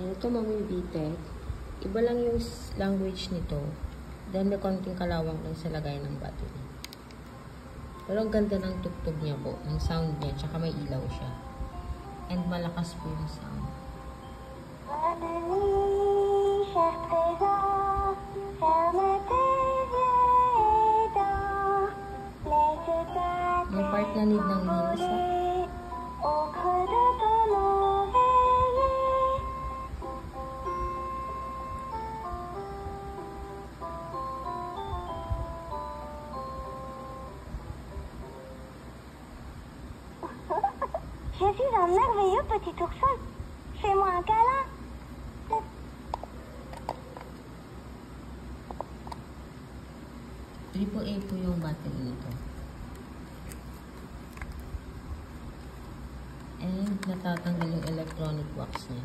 Ayan, ito Mami Bitek. Iba lang yung language nito. Then may konting kalawang lang sa lagay ng battery. Pero ang ganda ng tugtog niya po. Ang sound niya. Tsaka may ilaw siya. And malakas po yung sound. May part na need ng heels. Je suis un merveilleux petit ourson. Fais-moi un câlin. Triple A po yung battery nito. And natatanggal yung electronic wax niya.